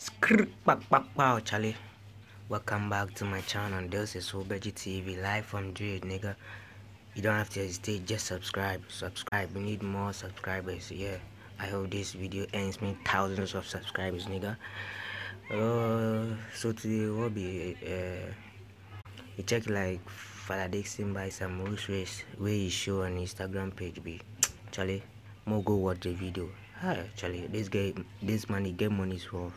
Back, back, wow, Charlie. Welcome back to my channel. This is Obeji TV, live from Jade, nigga. You don't have to hesitate, just subscribe. Subscribe. We need more subscribers. Yeah. I hope this video earns me thousands of subscribers, nigga. Uh, so today will be uh, you check like Fada Dickson by some Rolls Royce where he show on Instagram page be Charlie. More go watch the video. Hi, Charlie. This guy, this money, get money's worth.